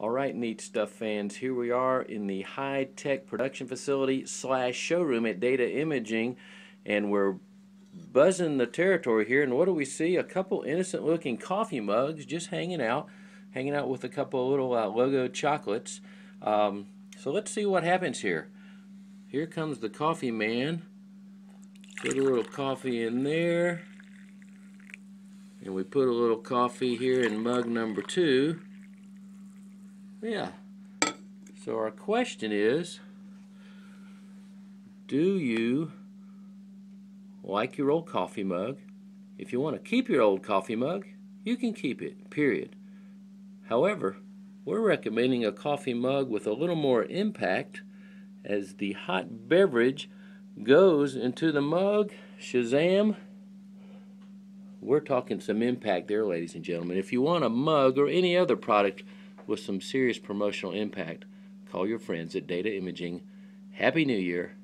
All right, neat stuff fans. Here we are in the high-tech production facility slash showroom at Data Imaging, and we're buzzing the territory here. And what do we see? A couple innocent-looking coffee mugs just hanging out, hanging out with a couple little uh, logo chocolates. Um, so let's see what happens here. Here comes the coffee man. Put a little coffee in there. And we put a little coffee here in mug number two. Yeah. So our question is, do you like your old coffee mug? If you want to keep your old coffee mug, you can keep it, period. However, we're recommending a coffee mug with a little more impact as the hot beverage goes into the mug. Shazam! We're talking some impact there, ladies and gentlemen. If you want a mug or any other product with some serious promotional impact, call your friends at Data Imaging. Happy New Year